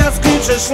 I baš te briga, skričeš